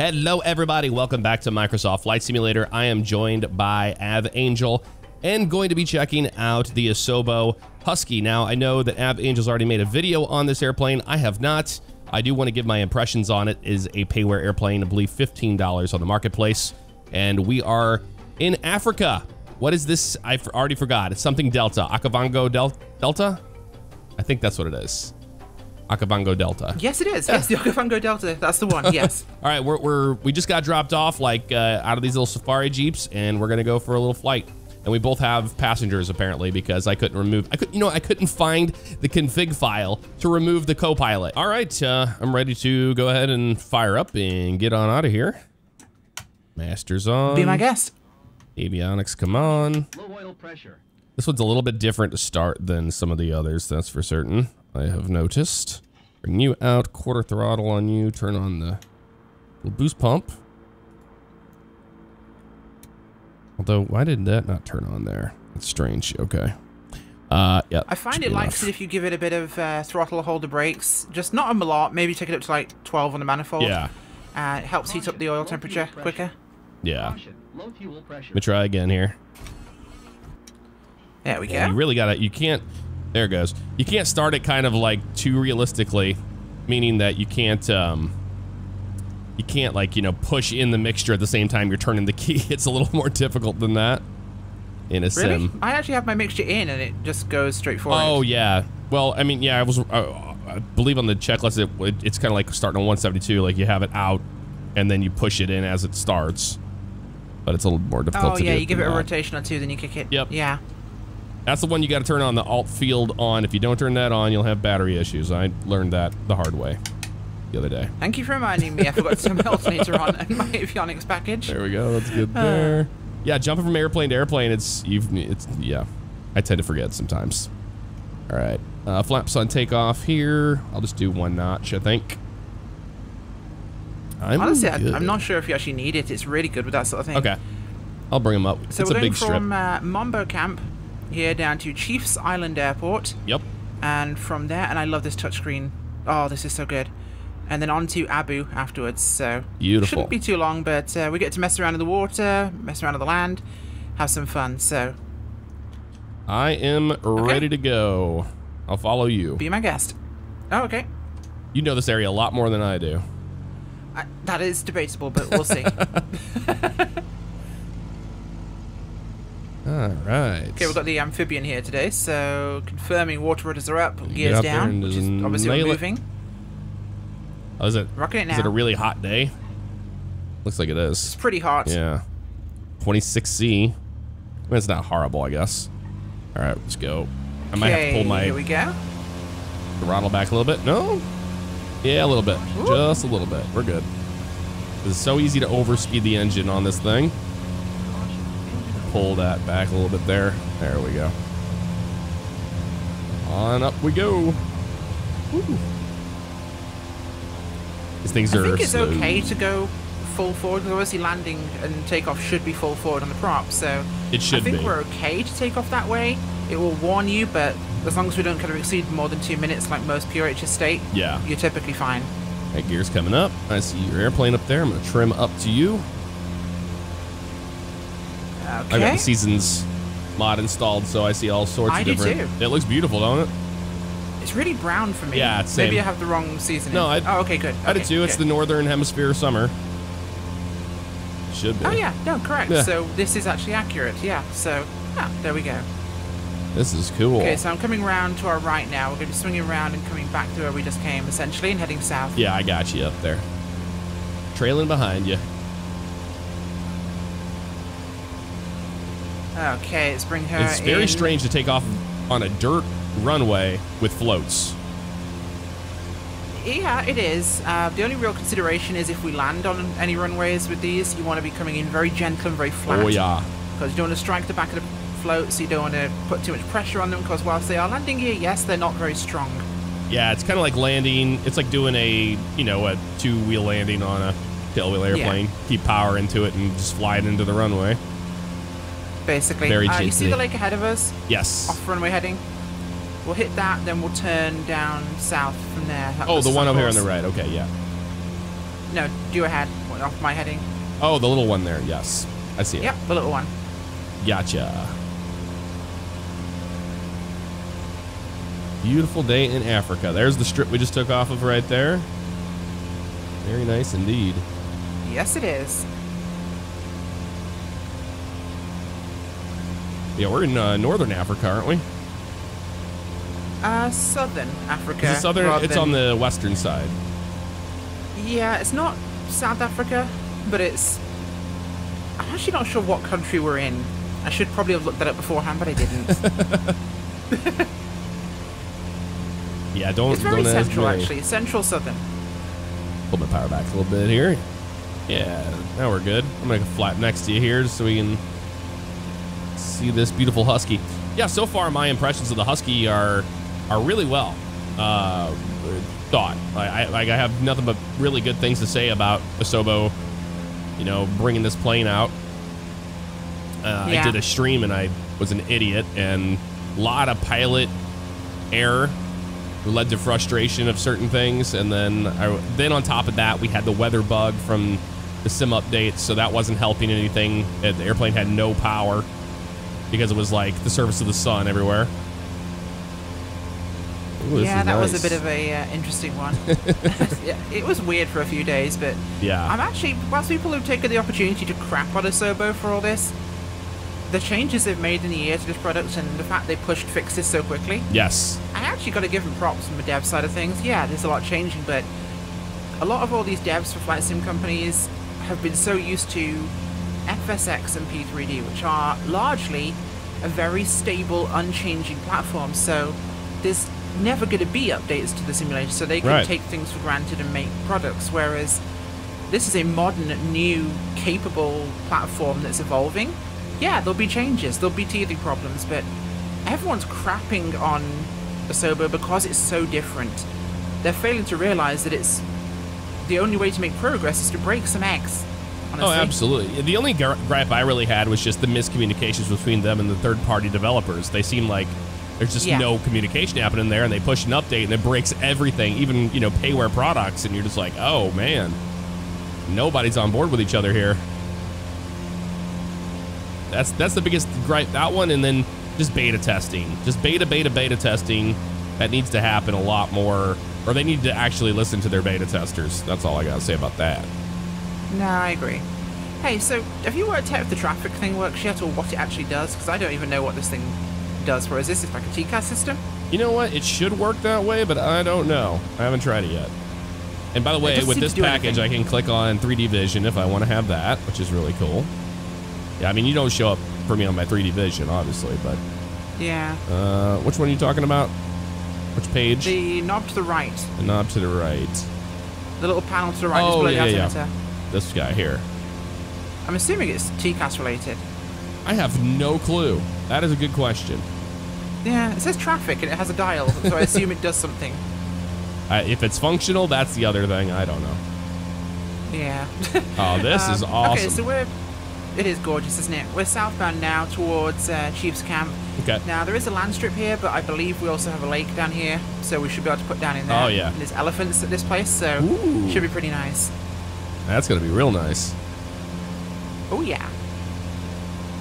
Hello, everybody. Welcome back to Microsoft Flight Simulator. I am joined by Av Angel and going to be checking out the Asobo Husky. Now, I know that Av Angel's already made a video on this airplane. I have not. I do want to give my impressions on it. it is a payware airplane, I believe $15 on the marketplace. And we are in Africa. What is this? I already forgot. It's something Delta. Okavango Del Delta? I think that's what it is. Okavango Delta. Yes, it is. Yes, the Okavango Delta. That's the one. Yes. All right, we're, we're we just got dropped off like uh, out of these little safari jeeps, and we're gonna go for a little flight. And we both have passengers apparently because I couldn't remove. I could, you know, I couldn't find the config file to remove the co-pilot. All right, uh, I'm ready to go ahead and fire up and get on out of here. Masters on. Be my guest. Avionics, come on. Low oil pressure. This one's a little bit different to start than some of the others. That's for certain. I have noticed. Bring you out, quarter throttle on you, turn on the boost pump. Although, why did that not turn on there? That's strange. Okay. Uh, yeah. I find it likes it if you give it a bit of uh, throttle, hold the brakes. Just not a lot. Maybe take it up to like 12 on the manifold. Yeah. Uh, it helps heat up the oil temperature quicker. Yeah. Let me try again here. There we go. Yeah, you really gotta, you can't, there it goes. You can't start it kind of like too realistically, meaning that you can't, um, you can't like, you know, push in the mixture at the same time you're turning the key. It's a little more difficult than that in a really? sim. I actually have my mixture in and it just goes straight forward. Oh, yeah. Well, I mean, yeah, I was, uh, I believe on the checklist, it, it it's kind of like starting on 172, like you have it out and then you push it in as it starts. But it's a little more difficult oh, yeah, you give it that. a rotation or two, then you kick it. Yep. Yeah. That's the one you got to turn on the alt field on. If you don't turn that on, you'll have battery issues. I learned that the hard way the other day. Thank you for reminding me. I forgot my alternator on in my avionics package. There we go. That's good there. yeah, jumping from airplane to airplane, it's you've it's yeah. I tend to forget sometimes. All right, uh, flaps on takeoff here. I'll just do one notch, I think. I'm Honestly, I, I'm not sure if you actually need it. It's really good with that sort of thing. Okay, I'll bring them up. So it's we're a going big strip. from uh, Mombo Camp here down to Chiefs Island Airport, Yep. and from there, and I love this touchscreen. Oh, this is so good. And then on to Abu afterwards. So Beautiful. shouldn't be too long, but uh, we get to mess around in the water, mess around on the land, have some fun. So I am ready to go. I'll follow you. be my guest. Oh, okay. You know this area a lot more than I do. I, that is debatable, but we'll see. All right. Okay, we've got the amphibian here today, so confirming water rudders are up, gears up down, which is obviously it. moving. Oh, is it? Rocking it Is it a really hot day? Looks like it It's pretty hot. Yeah. 26C. I mean, it's not horrible, I guess. All right, let's go. I might have to pull Okay, here we my go. throttle back a little bit. No? Yeah, a little bit. Just a little bit. We're good. It's so easy to overspeed the engine on this thing. Pull that back a little bit there. There we go. On up we go. Woo. These things I are I think it's slow. okay to go full forward because obviously landing and takeoff should be full forward on the prop. So It should I think be. we're okay to take off that way. It will warn you, but as long as we don't kind of exceed more than two minutes, like most pure PRHs state, Yeah. you're typically fine. That gear's coming up. I see your airplane up there. I'm gonna trim up to you. I got the seasons mod installed, so I see all sorts I of different. too. It looks beautiful, don't it? It's really brown for me. Yeah, it's Maybe. I have the wrong season. No, I- oh, okay, good. I did Okay, too. It's the northern hemisphere summer. Should be. Oh yeah, no, correct. Yeah. So this is actually accurate. Yeah. So yeah, there we go. This is cool. Okay, so I'm coming round to our right now. We're going to be swinging around and coming back to where we just came, essentially, and heading south. Yeah, I got you up there. Trailing behind you. Okay, let's bring her. It's very in. strange to take off on a dirt runway with floats. Yeah, it is. Uh, the only real consideration is if we land on any runways with these, you want to be coming in very gentle and very flat. Oh yeah. Because you don't want to strike the back of the float, so you don't want to put too much pressure on them. Because whilst they are landing gear, yes, they're not very strong. Yeah, it's kind of like landing. It's like doing a you know a two wheel landing on a tailwheel airplane. Keep power into it and just fly it into the runway. Basically. Very uh, you see the lake ahead of us? Yes. Off runway heading. We'll hit that, then we'll turn down south from there. That Oh, the one over here on the right. Okay, yeah. No, due ahead. off my heading. Oh, the little one there. Yes, I see it. Yep, the little one. Gotcha. Beautiful day in Africa. There's the strip we just took off of right there. Very nice indeed. Yes, it is. Yeah, we're in uh, northern Africa, aren't we? Uh, southern Africa. Is it southern? It's on the western side. Yeah, it's not South Africa, but it's. I'm actually not sure what country we're in. I should probably have looked that up beforehand, but I didn't. Yeah, don't. it's very don't central, actually. Central southern. Pull my power back a little bit here. Yeah, now we're good. I'm gonna flap next to you here so we can see this beautiful husky. Yeah, so far my impressions of the husky are are really well uh, thought. I, I I have nothing but really good things to say about Asobo. You know, bringing this plane out. Uh, I did a stream and I was an idiot and a lot of pilot error led to frustration of certain things and then I, then on top of that we had the weather bug from the sim updates so that wasn't helping anything Uh, the airplane had no power because it was like the surface of the sun everywhere Ooh, yeah, is that was a bit of a uh, interesting one. yeah, it was weird for a few days, but yeah I'm actually, whilst people have taken the opportunity to crap on Asobo for all this, the changes they've made in the year to this product and the fact they pushed fixes so quickly, yes I actually got to give them props from the dev side of things. Yeah, there's a lot changing, but a lot of all these devs for flight sim companies have been so used to FSX and P3D, which are largely a very stable, unchanging platform. So there's never going to be updates to the simulator, so they can Right. take things for granted and make products. Whereas this is a modern, new, capable platform that's evolving. Yeah, there'll be changes, there'll be teething problems, but everyone's crapping on Asobo because it's so different. They're failing to realize that it's the only way to make progress is to break some eggs. Oh, honestly. Oh, absolutely. The only gri- gripe I really had was just the miscommunications between them and the third-party developers. They seem like there's just Yeah. no communication happening there, and they push an update and it breaks everything, even you know payware products, and you're just like, oh man, nobody's on board with each other here. That's that's the biggest gripe. That one, and then just beta testing, just beta, beta, beta testing. That needs to happen a lot more, or they need to actually listen to their beta testers. That's all I gotta say about that. No, I agree. Hey, so have you worked out if the traffic thing works yet, or what it actually does? Because I don't even know what this thing does for us. Is this like a TCAS system? You know what? It should work that way, but I don't know. I haven't tried it yet. And by the way, with this package, anything. I can click on 3D Vision if I want to have that, which is really cool. Yeah, I mean, you don't show up for me on my 3D Vision, obviously, but Yeah. uh, which one are you talking about? Which page? The knob to the right, The knob to the right. the little panel to the right, Oh, yeah, yeah. This guy here. I'm assuming it's TCAS related. I have no clue. That is a good question. Yeah, it says traffic and it has a dial, so I assume it does something. Uh, if it's functional, that's the other thing. I don't know. Yeah. Oh, this is Um, awesome. Okay, so we're. It is gorgeous, isn't it? We're southbound now towards uh, Chief's Camp. okay. Now, there is a land strip here, but I believe we also have a lake down here, so we should be able to put down in there. Oh, yeah. And there's elephants at this place, so Ooh. should be pretty nice. That's going to be real nice. Oh, yeah.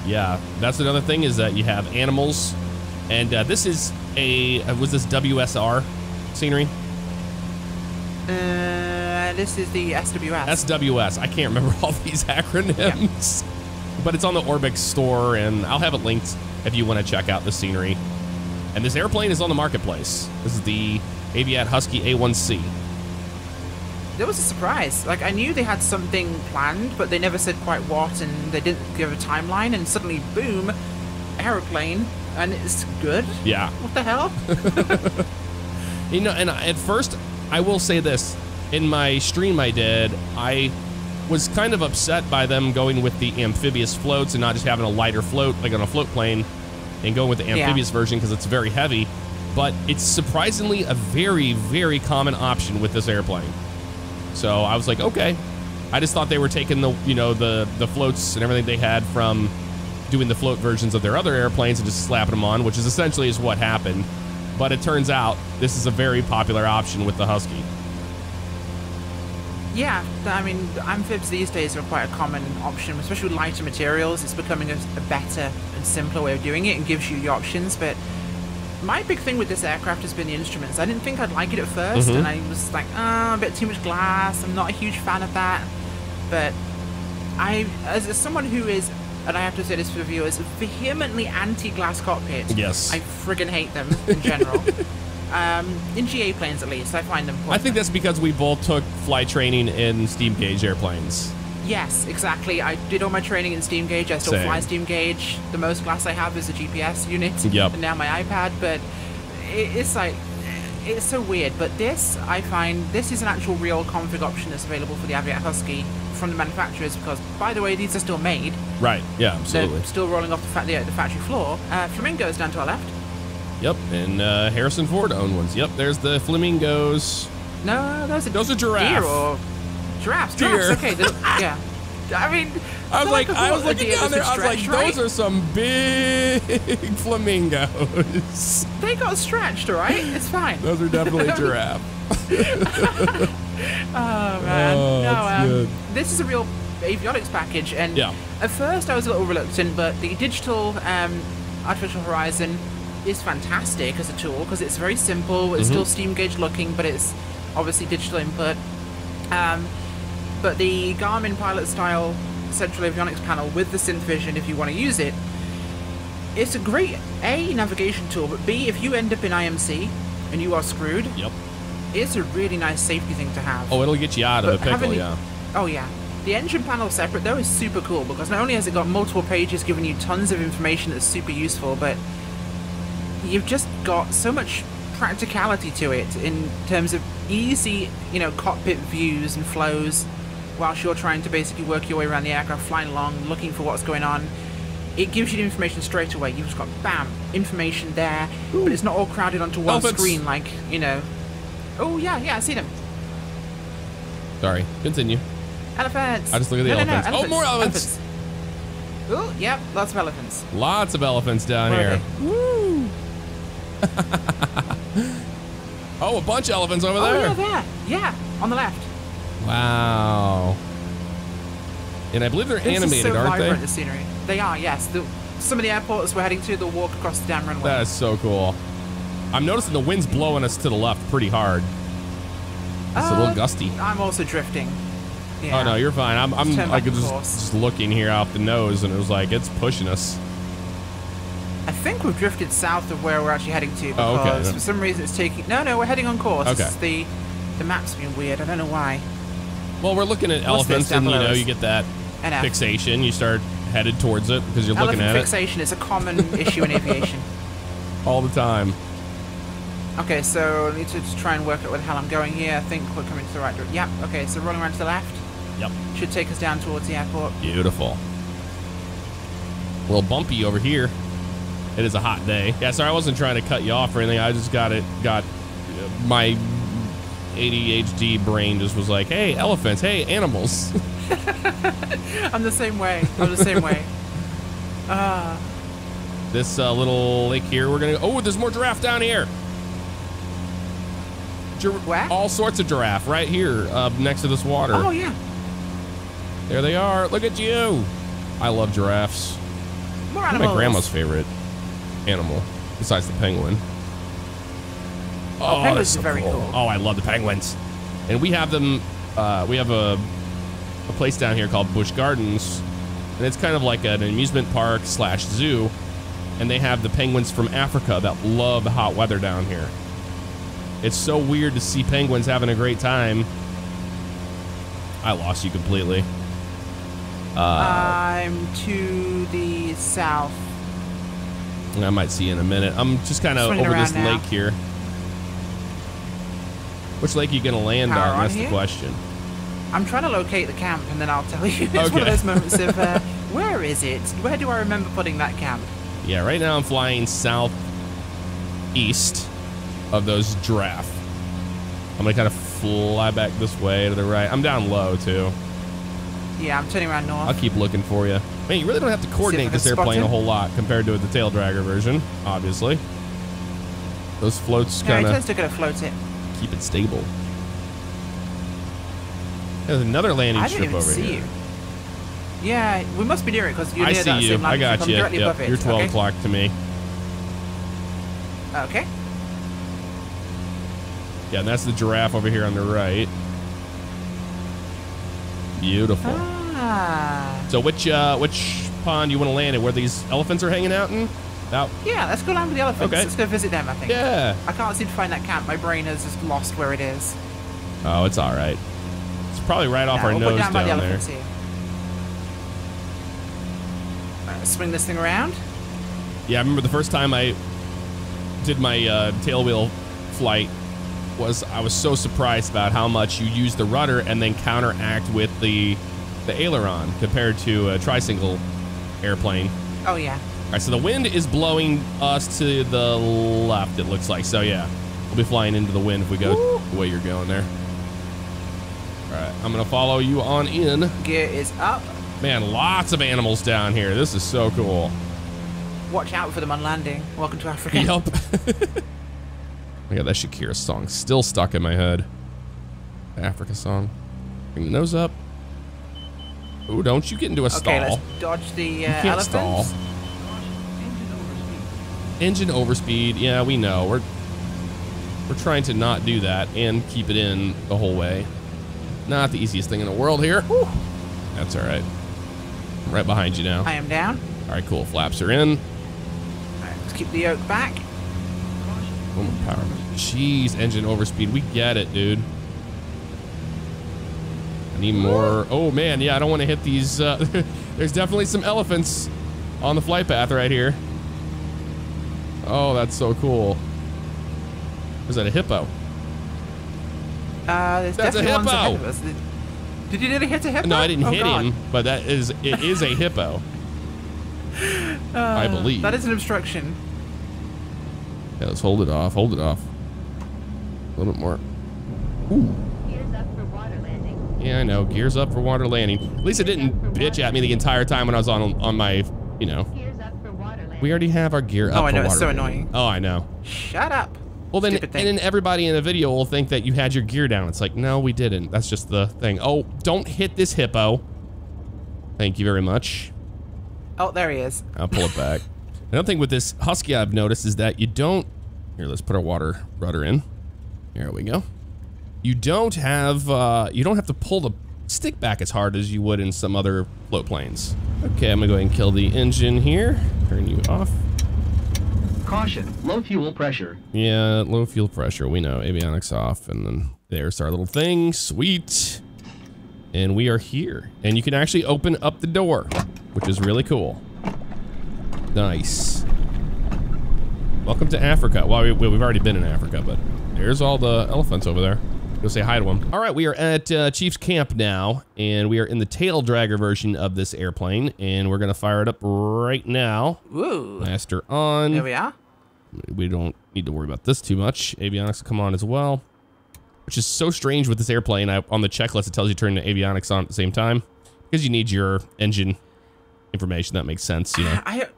Yeah, that's another thing is that you have animals, and uh, this is a uh, was this WSR scenery? Uh, this is the SWS. That's WS. I can't remember all these acronyms, but it's on the Orbx store, and I'll have it linked if you want to check out the scenery. And this airplane is on the marketplace. This is the Aviat Husky A1C. There was a surprise. Like, I knew they had something planned, but they never said quite what, and they didn't give a timeline, and suddenly, boom, aeroplane, and it's good? Yeah, What the hell? You know, and at first, I will say this: in my stream I did, I was kind of upset by them going with the amphibious floats and not just having a lighter float like on a float plane, and going with the Yeah. amphibious version because it's very heavy. But it's surprisingly a very, very common option with this airplane. So I was like, okay. I just thought they were taking the, you know, the the floats and everything they had from doing the float versions of their other airplanes and just slapping them on, which is essentially is what happened. But it turns out this is a very popular option with the Husky. Yeah, I mean, amphibs these days are quite a common option, especially with lighter materials. It's becoming a, a better and simpler way of doing it and gives you the options. But my big thing with this aircraft has been the instruments. I didn't think I'd like it at 1st Mhm. and I was like, oh, a bit too much glass. I'm not a huge fan of that. But I, as, as someone who is, and I have to say this for the viewers, vehemently anti-glass cockpit. Yes. I friggin' hate them in general. um, in GA planes, at least, I find them. I think that's because we both took flight training in steam gauge airplanes. Yes, exactly. I did all my training in Steam Gauge. I still Same. fly Steam Gauge. The most glass I have is a GPS unit. Yep. And now my iPad, but it, it's like it's so weird. But this, I find, this is an actual real config option that's available for the Aviat Husky from the manufacturers. Because, by the way, these are still made. Right. Yeah, absolutely. They're still rolling off the, fa- the, the factory floor. Uh, Flamingos down to our left. Yep. And uh, Harrison Ford owned ones. Yep. There's the flamingos. No, those are Those are giraffe. deer or giraffes. Deer. Giraffes. Okay. yeah. I mean, I was like, I was looking down there. I was like, right? those are some big flamingos. They got stretched, all right? It's fine. Those are definitely giraffe. Oh man, Oh, no. Um, this is a real avionics package, and Yeah. at first I was a little reluctant, but the digital um, artificial horizon is fantastic as a tool because it's very simple. It's Mm-hmm. still steam gauge looking, but it's obviously digital input. Um, but the Garmin Pilot style central avionics panel with the synth vision, if you want to use it, it's a great a navigation tool, but b if you end up in IMC and you are screwed, Yep. it's a really nice safety thing to have. Oh, it'll get you out of a But pickle, the- yeah. Oh yeah. The engine panel separate though is super cool because not only has it got multiple pages giving you tons of information that's super useful, but you've just got so much practicality to it in terms of easy, you know, cockpit views and flows whilst you're trying to basically work your way around the aircraft, flying along, looking for what's going on. It gives you the information straight away. You've just got bam, information there, but it's not all crowded onto one Elephants. screen like, you know. Oh yeah, yeah, I see them. Sorry. Continue. Elephants. I just look at the no, no, no, elephants. Oh, more elephants. Oh, yep, lots of elephants. Lots of elephants down Where here. Woo! oh, a bunch of elephants over Oh, there. yeah, there. Yeah, on the left. Wow. And I believe they're This is animated, so aren't vibrant, they? the scenery. They are, yes. The, some of the airports we're heading to, they'll walk across the damn runway. That is so cool. I'm noticing the wind's blowing us to the left pretty hard. It's a Uh, little gusty. I'm also drifting. Yeah. Oh no, you're fine. I'm, I'm Just like just, just looking here off the nose, and it was like it's pushing us. I think we've drifted south of where we're actually heading to Oh, okay, because for some reason it's taking. No, no, we're heading on course. Okay. It's the the map's been weird. I don't know why. Well, we're looking at What's elephants, and you know you get that NF. fixation. You start headed towards it because you're looking Elephant at fixation is a common issue in aviation. all the time. Okay, so I need to just try and work out where the hell I'm going here. I think we're coming to the right direction. Yep, okay, so rolling around to the left. Yep. Should take us down towards the airport. Beautiful. A little bumpy over here. It is a hot day. Yeah, sorry, I wasn't trying to cut you off or anything. I just got it. Got my ADHD brain just was like, "Hey, elephants! Hey, animals!" I'm the same way. I'm the same way. Ah, this uh, little lake here, we're gonna. Oh, there's more giraffe down here. Gir- Where? All sorts of giraffe right here, uh, next to this water. oh yeah. There they are. Look at you. I love giraffes. More animals. my grandma's favorite animal, besides the penguin. Oh, penguins so are very cool. Oh, I love the penguins, and we have them. Uh, we have a a place down here called Busch Gardens, and it's kind of like an amusement park slash zoo, and they have the penguins from Africa that love the hot weather down here. It's so weird to see penguins having a great time. I lost you completely. Uh, I'm to the south. I might see you in a minute. I'm just kind of over this now. lake here. Which lake are you gonna land Power on? That's the question. I'm trying to locate the camp, and then I'll tell you. It's one of those moments of uh, where is it? Where do I remember putting that camp? Yeah, right now I'm flying south east of those giraffe. I'm gonna kind of fly back this way to the right. I'm down low too. Yeah, I'm turning around north. I'll keep looking for you. Man, you really don't have to coordinate this airplane a whole lot compared to the tail dragger version, obviously. Those floats Yeah, kind tends of to go to float it. Keep it stable. There's another landing I didn't strip even over see here. you. Yeah, we must be near it because you're I near see that you. same I got you. directly Yep, above. You're 12 okay? o'clock to me. Okay. Yeah, and that's the giraffe over here on the right. Beautiful. Ah. So which uh, which pond you want to land in? Where these elephants are hanging out in? Out. Yeah, let's go land with the elephants. Okay. Let's go visit them, I think. Yeah. I can't seem to find that camp. My brain has just lost where it is. Oh, it's all right. It's probably right off our we'll nose down the down there. elephants here. Swing this thing around. Yeah, I remember the first time I did my uh, tail wheel flight was I was so surprised about how much you use the rudder and then counteract with the the aileron compared to a tricycle airplane. Oh yeah. All right, so the wind is blowing us to the left. It looks like so. Yeah, we'll be flying into the wind if we go Woo. the way you're going there. All right, I'm gonna follow you on in. Gear is up. Man, lots of animals down here. This is so cool. Watch out for them on landing. Welcome to Africa. Yup. I got that Shakira song still stuck in my head. The Africa song. Bring the nose up. Ooh, don't you get into a Okay, stall. let's dodge the uh, you can't elephants. stall. Engine overspeed. Yeah, we know. We're we're trying to not do that and keep it in the whole way. Not the easiest thing in the world here. Whew. That's all right. I'm right behind you now. I am down. All right, cool. Flaps are in. Let's keep the yoke back. Woman power. Jeez, engine overspeed. We get it, dude. I need more. Oh man, yeah, I don't want to hit these. Uh, there's definitely some elephants on the flight path right here. Oh, that's so cool. Is that a hippo? Uh, there's That's a definitely ones hippo. ahead of us. Did, did you nearly hit a hippo? No, I didn't Oh, hit God. him, but that is it is a hippo. I Uh, believe. That is an obstruction. Yeah, let's hold it off. Hold it off. A little bit more. Ooh. Gears up for water landing. Yeah, I know. Gears up for water landing. At least it didn't bitch at me the entire time when I was on on my, you know. Gears up for water landing. We already have our gear up. Oh, I for know, it's so landing. annoying. Oh, I know. Shut up. Well, then, and then everybody in the video will think that you had your gear down. It's like, no, we didn't. That's just the thing. Oh, don't hit this hippo. Thank you very much. Oh, there he is. I'll pull it back. Another thing with this Husky I've noticed is that you don't. Here, let's put our water rudder in. Here we go. You don't have. Uh, you don't have to pull the stick back as hard as you would in some other float planes. Okay, I'm gonna go ahead and kill the engine here. Turn you off. Caution, low fuel pressure. Yeah, low fuel pressure. We know. Avionics off, and then there's our little thing. Sweet. And we are here. And you can actually open up the door, which is really cool. Nice. Welcome to Africa. Well, we, we've already been in Africa, but there's all the elephants over there. Go say hi to them. All right, we are at uh, Chief's Camp now, and we are in the tail dragger version of this airplane, and we're going to fire it up right now. Woo. Master on. There we are. We don't need to worry about this too much. Avionics come on as well, which is so strange with this airplane. I, on the checklist, it tells you to turn the avionics on at the same time because you need your engine information. That makes sense, you know. I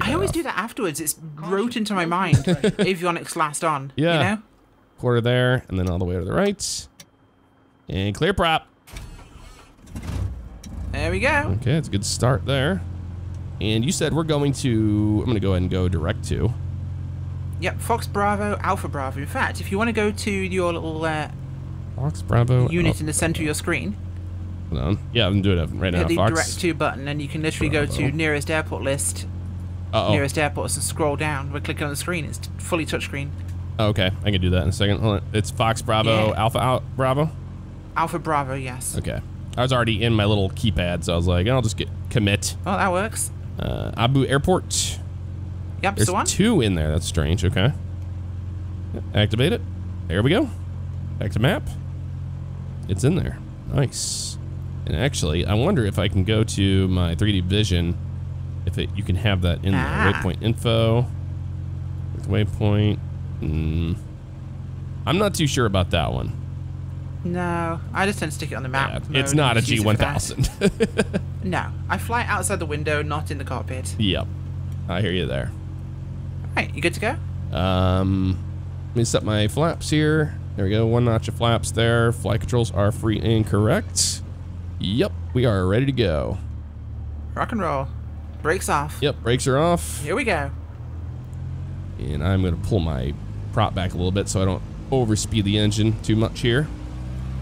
I always off. do that afterwards. It's wrote into my mind. Avionics last on. Yeah. You know? Quarter there, and then all the way to the right. And clear prop. There we go. Okay, it's a good start there. And you said we're going to, I'm going to go ahead and go direct to. Yep, Fox Bravo, Alpha Bravo. In fact, if you want to go to your little uh, Fox Bravo. unit oh, in the center of your screen, hold on. Yeah, I'm doing it right now. hit the Fox. direct to button, and you can literally go to nearest airport list, Uh-oh. nearest airports, and scroll down. We're clicking on the screen, it's fully touchscreen. Oh, okay, I can do that in a second. Hold on. It's Fox Bravo Yeah. Alpha Out Bravo. Alpha Bravo, yes. Okay. I was already in my little keypad, so I was like, I'll just get commit. Oh, that works. Uh, Abu Airport. Yep, There's so two in there. That's strange. Okay. Activate it. There we go. Back to map. It's in there. Nice. And actually, I wonder if I can go to my 3D vision. If it, you can have that in Ah. there. Waypoint info. with Waypoint. Mm. I'm not too sure about that one. No, I just tend to stick it on the map. Yeah, it's not a and just use it for that. G1000. No, I fly outside the window, not in the cockpit. yep. I hear you there. Right, you good to go? Um, let me set my flaps here. There we go. One notch of flaps there. Flight controls are free and correct. Yep, we are ready to go. Rock and roll. Brakes off. Yep, brakes are off. Here we go. And I'm going to pull my prop back a little bit so I don't overspeed the engine too much here.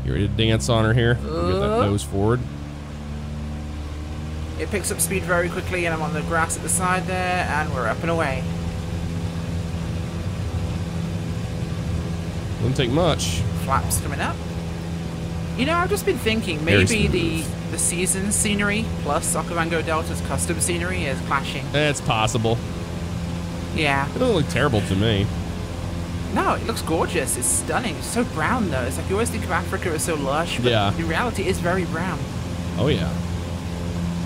You ready to dance on her here? Get that Uh. nose forward. It picks up speed very quickly, and I'm on the grass at the side there, and we're up and away. Wouldn't take much. Flaps coming up. You know, I've just been thinking maybe the the season scenery plus Okavango Delta's custom scenery is clashing. It's possible. Yeah. It doesn't look terrible to me. No, it looks gorgeous. It's stunning. It's so brown though. It's like you always think of Africa as so lush, but Yeah. in reality, it's very brown. Oh, yeah.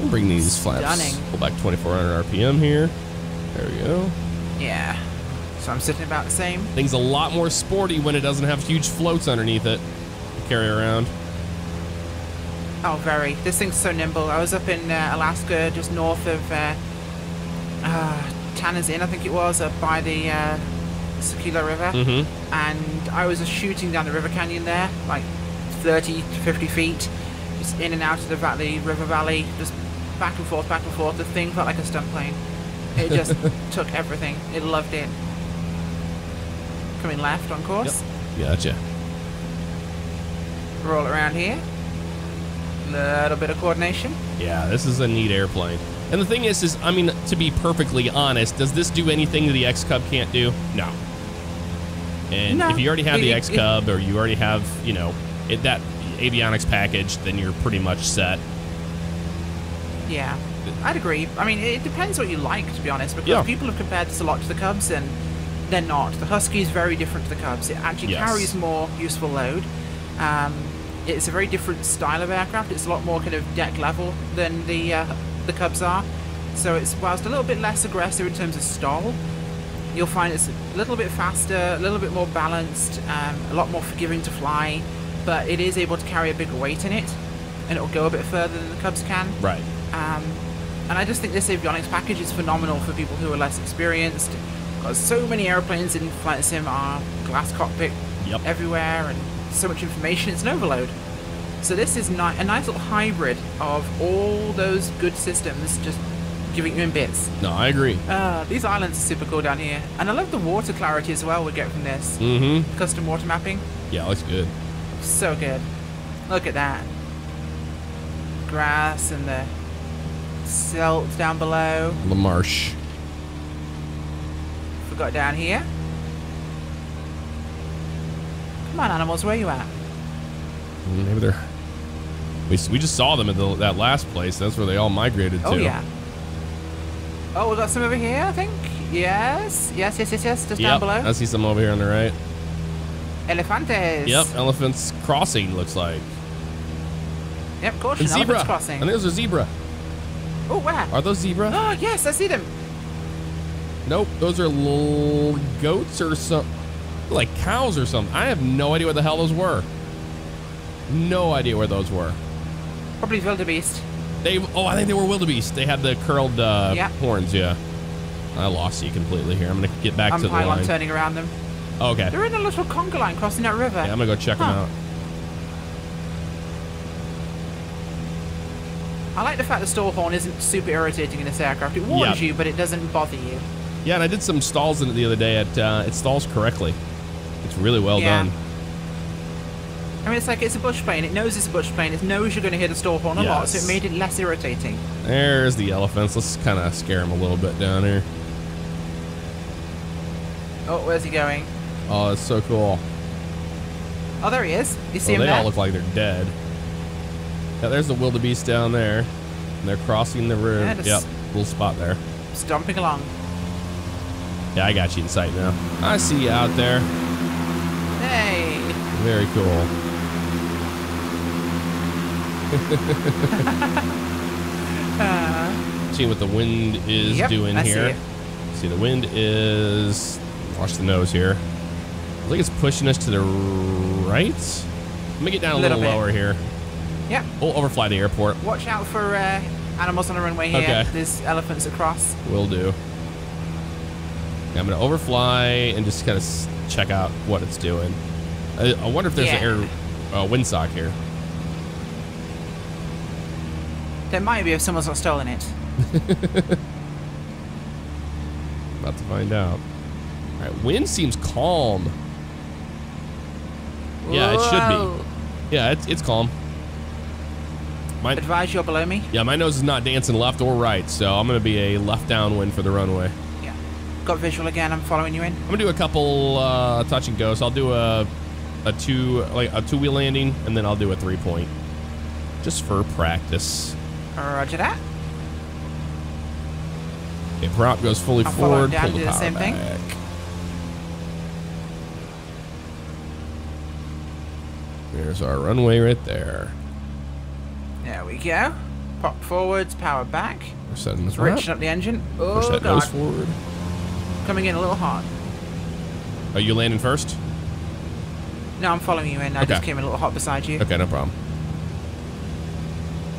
We'll bring these flaps. Stunning. Pull back 2400 RPM here. There we go. Yeah. So I'm sitting about the same. Thing's a lot more sporty when it doesn't have huge floats underneath it to carry around. Oh, very. This thing's so nimble. I was up in uh, Alaska, just north of uh, uh, Tanner's Inn, I think it was, up by the Sakila River. Mm-hmm. And I was just shooting down the river canyon there, like 30 to 50 feet, just in and out of the valley, river valley, just back and forth, back and forth. The thing felt like a stunt plane. It just took everything. It loved it. Coming left on course. Gotcha. Roll around here. A little bit of coordination. Yeah, this is a neat airplane. And the thing is, is I mean, to be perfectly honest, does this do anything that the X Cub can't do? No. And No, if you already have the X Cub or you already have, you know, it, that avionics package, then you're pretty much set. Yeah, I'd agree. I mean, it depends what you like, to be honest, because Yeah. people have compared this a lot to the Cubs, and they're not. The Husky is very different to the Cubs. It actually Yes. carries more useful load. Um, it's a very different style of aircraft. It's a lot more kind of deck level than the uh, the Cubs are. So it's whilst a little bit less aggressive in terms of stall, you'll find it's a little bit faster, a little bit more balanced, um, a lot more forgiving to fly, but it is able to carry a bigger weight in it, and it'll go a bit further than the Cubs can. Right. Um, and I just think this avionics package is phenomenal for people who are less experienced. Because so many airplanes in Flight Sim are glass cockpit Yep. everywhere and so much information, it's an overload. So this is ni- a nice little hybrid of all those good systems just giving you in bits. No, I agree. Uh, these islands are super cool down here. And I love the water clarity as well we get from this. Mm-hmm. Custom water mapping. Yeah, looks good. So good. Look at that. Grass and the silt down below. The marsh. Forgot down here. Come on, animals, where you at? Maybe they're. We, we just saw them at the, that last place. That's where they all migrated Oh, to. yeah. Oh, we got some over here, I think. Yes, yes, yes, yes, yes. Just down below. I see some over here on the right. Elefantes. Yep. Elephants crossing looks like. Yep, caution. And zebra. I crossing. think those are zebra. Oh, where? Are those zebra? Oh, yes, I see them. Nope. Those are little goats or some, like cows or something. I have no idea what the hell those were. No idea where those were. Probably wildebeest. They. Oh, I think they were wildebeest. They had the curled uh, Yeah. horns. Yeah. I lost you completely here. I'm gonna get back I'm to the line. turning around them. Oh, okay. They're in a little conga line crossing that river. Yeah, I'm gonna go check Huh. them out. I like the fact the stall horn isn't super irritating in this aircraft. It warns Yeah. you, but it doesn't bother you. Yeah, and I did some stalls in it the other day. It uh, it stalls correctly. It's really well Yeah. done. I mean, it's like it's a bush plane. It knows it's a bush plane. It knows you're going to hear the stall horn a lot, so it made it less irritating. There's the elephants. Let's kind of scare them a little bit down here. Oh, where's he going? Oh, it's so cool. Oh, there he is. You see Well, him they there? all look like they're dead. Yeah, there's the wildebeest down there. And they're crossing the river. Yeah, Yep, little spot there. Stomping along. Yeah, I got you in sight now. I see you out there. Hey. Very cool. See what the wind is Yep, doing I here. it. See, the wind is. Watch the nose here. I think it's pushing us to the right. Let me get down a Little little, lower here. Yep. We'll overfly the airport. Watch out for uh, animals on the runway here. Okay. There's elephants across. Will do. Yeah, I'm gonna overfly and just kind of check out what it's doing. I, I wonder if there's Yeah. an air uh, windsock here. There might be if someone's not stolen it. About to find out. All right, wind seems calm. Yeah, it should be. Yeah, it's it's calm. My Advise you're below me. yeah, my nose is not dancing left or right, so I'm gonna be a left downwind for the runway. Yeah. Got visual again. I'm following you in. I'm gonna do a couple uh, touch and goes. So I'll do a a two like a two wheel landing, and then I'll do a three point, just for practice. Roger that. Okay, prop goes fully I'll forward. down, pull the do the same thing. There's our runway right there. There we go. Pop forwards, power back. We're setting this right. Riching up the engine. Push Oh that nose god. forward. Coming in a little hot. Are you landing first? No, I'm following you in. I Okay. just came in a little hot beside you. Okay, no problem.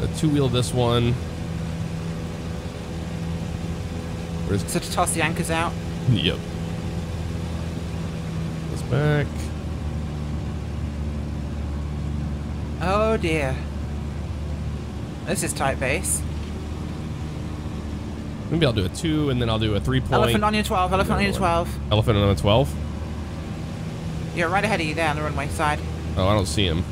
The two wheel this one. Where's So to toss the anchors out. Yep. This back. Oh dear. This is tight base. Maybe I'll do a two, and then I'll do a three point. Elephant on your 12. Elephant on your 12. Elephant on a twelve. You're right ahead of you there on the runway side. Oh, I don't see him.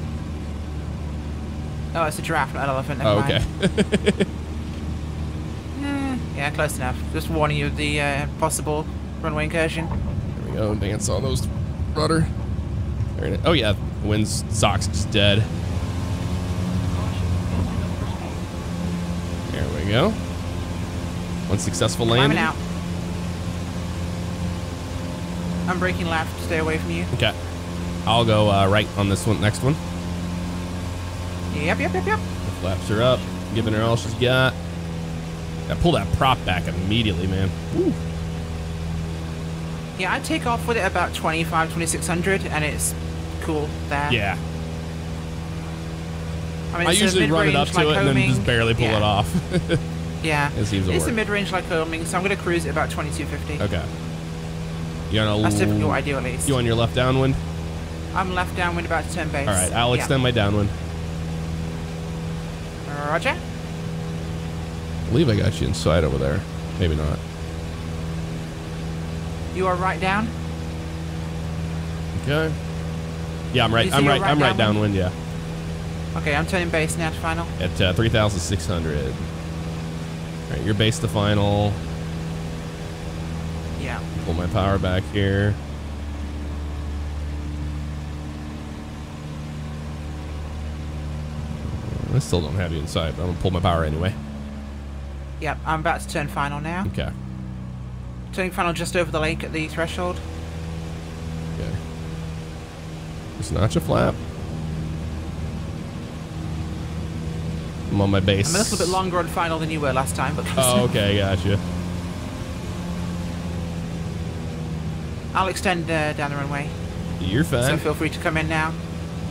Oh, it's a giraffe, not an elephant. Never Oh, okay. Yeah, close enough. Just warning you of the uh, possible runway incursion. there we go. Dance on those rudder. There it is. Oh yeah, wind's socks is dead. There we go. One successful landing. Climbing out. I'm breaking left. Stay away from you. Okay. I'll go uh, right on this one, next one. Yep, yep, yep, yep. Flaps her up, giving her all she's got. I pull that prop back immediately, man. Woo. Yeah, I take off with it about 25, 2600, and it's cool there. Yeah. I, mean, I usually run it up to it and then just barely pull yeah. it off. Yeah. It seems It's a mid-range Lycoming, so I'm going to cruise it about 2250. okay. You on a That's typical ideal at least. You on your left downwind? I'm left downwind about to turn base. All right, I'll Yeah. extend my downwind. Roger. I believe I got you inside over there. Maybe not. You are right down. Okay. Yeah, I'm right. I'm right. right I'm right downwind? downwind. Yeah, Okay, I'm turning base now to final. at uh, 3,600. All right, your base to final. Yeah. Pull my power back here. I still don't have you inside, but I'm gonna pull my power anyway. Yep, I'm about to turn final now. Okay. Turning final just over the lake at the threshold. Okay. Just notch a flap. I'm on my base. I'm a little bit longer on final than you were last time, but Oh, okay, gotcha. I'll extend uh, down the runway. You're fine. So feel free to come in now.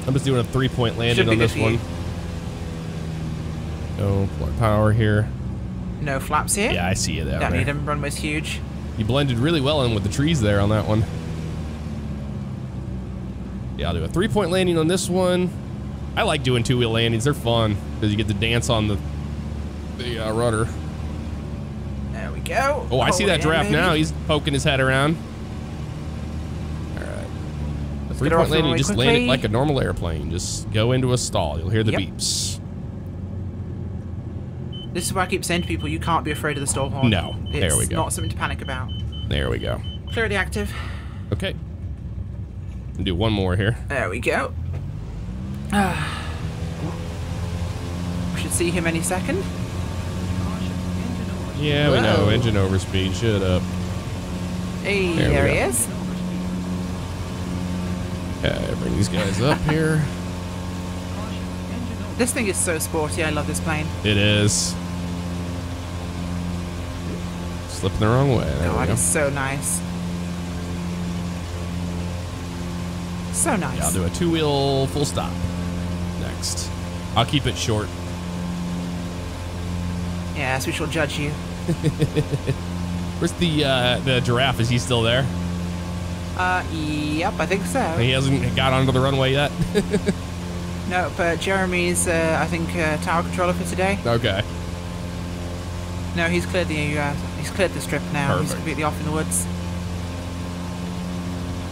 I'm just doing a three-point landing on this one. you. Oh, power here. No flaps here. Yeah, I see you there. Don't need them. Runway's huge. You blended really well in with the trees there on that one. Yeah, I'll do a three-point landing on this one. I like doing two-wheel landings. They're fun because you get to dance on the the uh, rudder. There we go. Oh, I see that giraffe in, now. He's poking his head around. All right. A get her off three-point landing, just land it like a normal airplane. Just go into a stall. You'll hear the Yep. beeps. This is why I keep saying to people, you can't be afraid of the horn. No. It's There we go. not something to panic about. There we go. Clear the active. Okay. Do one more here. There we go. Ah. we should see him any second. Yeah, we know. Engine overspeed. Shut up. Hey, There there, he is. Okay, bring these guys up here. This thing is so sporty. I love this plane. It is. Slipping the wrong way. There God, it's so nice. So nice. Yeah, I'll do a two-wheel full stop next. I'll keep it short. Yes, we shall judge you. Where's the uh, the giraffe? Is he still there? Uh, yep, I think so. He hasn't got onto the runway yet. No, but Jeremy's, uh, I think, uh, tower controller for today. okay. No, he's cleared the uh, he's cleared the strip now. Perfect. He's completely off in the woods.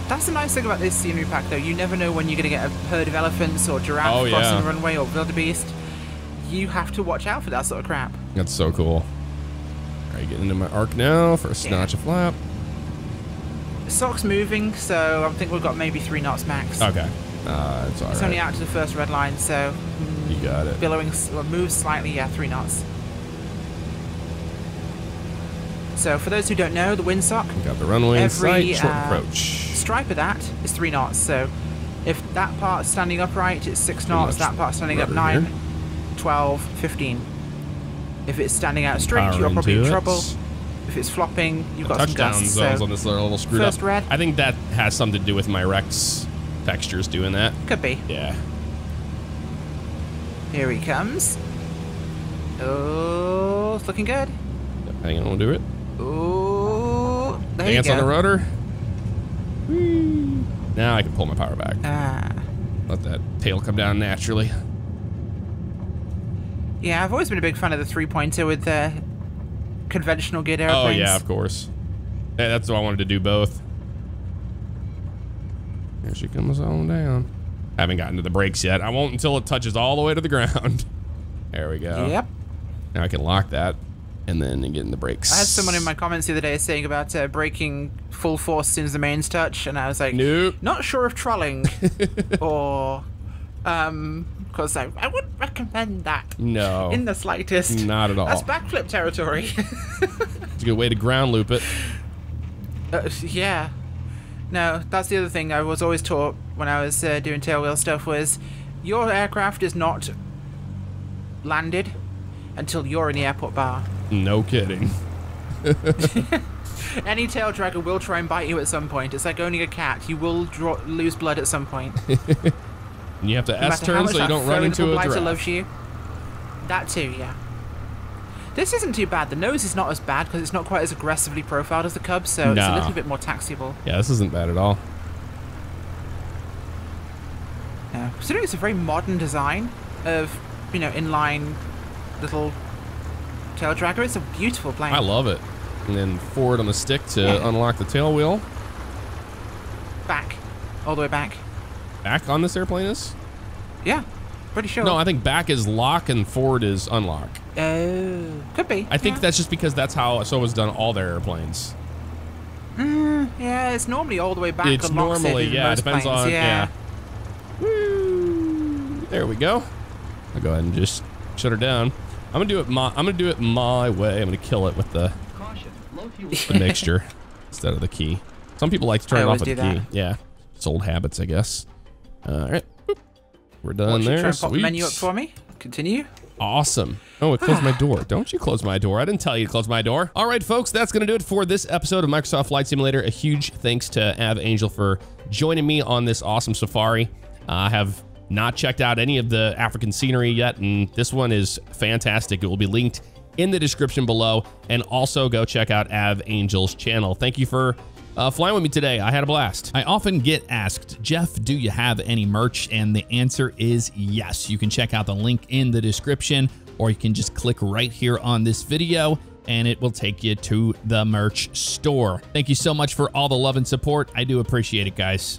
That's the nice thing about this scenery pack, though. You never know when you're going to get a herd of elephants or giraffe Oh, crossing yeah. the runway or wildebeest. You have to watch out for that sort of crap. That's so cool. All right, getting into my arc now for a snatch a flap. Sock's moving, so I think we've got maybe three knots max. Okay. Uh, it's all it's right. only out to the first red line, so You got it. billowing moves slightly, yeah, three knots. So for those who don't know, the windsock Got the runway in Every, sight. Short uh, approach. stripe of that is three knots. So if that part's standing upright, it's six Pretty knots. That part's standing up nine, here. 12, 15. If it's standing out straight, Power you're probably in into it. trouble. If it's flopping, you've got some Touchdown gusts. zones So on this little, little screwed first up. red. I think that has something to do with my Rex textures doing that. could be. Yeah. Here he comes. Oh, it's looking good. Hang on, we'll do it. Oh, there Dance you on the go. rudder. Whee. Now I can pull my power back. Ah. Let that tail come down naturally. Yeah, I've always been a big fan of the three-pointer with the conventional geared Oh yeah, of course. Yeah, that's why I wanted to do both. Here she comes on down. I Haven't gotten to the brakes yet. I won't until it touches all the way to the ground. There we go. Yep. Now I can lock that and then get in the brakes. I had someone in my comments the other day saying about uh, braking full force as soon as the mains touch, and I was like, Nope. not sure if trolling or, um, because I, I wouldn't recommend that No. in the slightest. Not at all. That's backflip territory. It's a good way to ground loop it. uh, yeah. No, that's the other thing I was always taught when I was uh, doing tailwheel stuff was your aircraft is not landed until you're in the airport bar. No kidding. Any tail dragger will try and bite you at some point. It's like owning a cat. You will draw, lose blood at some point. And you have to No S how turn so you don't run into a giraffe. loves you. That too, yeah. This isn't too bad. The nose is not as bad because it's not quite as aggressively profiled as the Cub, so it's a little bit more taxiable. Yeah, this isn't bad at all. Yeah. Considering it's a very modern design of, you know, inline little tail dragger, it's a beautiful plane. I love it. And then forward on the stick to Yeah. unlock the tail wheel. Back. All the way back. Back on this airplane is? Yeah. Pretty sure. No, I think back is lock and forward is unlock. Oh, could be. I think yeah. that's just because that's how Asobo's done all their airplanes. Hmm, yeah, it's normally all the way back. it's unlocks it normally, yeah, it depends planes, on, yeah. yeah. Woo. There we go. I'll go ahead and just shut her down. I'm gonna do it my, I'm gonna do it my way. I'm gonna kill it with the, Caution. The mixture instead of the key. Some people like to turn it off with the do key. Yeah. It's old habits, I guess. All right. We're done there. try and pop the menu up for me. Continue. Awesome. Oh, it closed my door. Don't you close my door. I didn't tell you to close my door. All right, folks, that's going to do it for this episode of Microsoft Flight Simulator. A huge thanks to AvAngel for joining me on this awesome safari. Uh, I have not checked out any of the African scenery yet, and this one is fantastic. It will be linked in the description below, and also go check out AvAngel's channel. Thank you for uh, flying with me today. I had a blast. I often get asked, Jeff, do you have any merch? And the answer is yes. You can check out the link in the description, or you can just click right here on this video and it will take you to the merch store. Thank you so much for all the love and support. I do appreciate it, guys.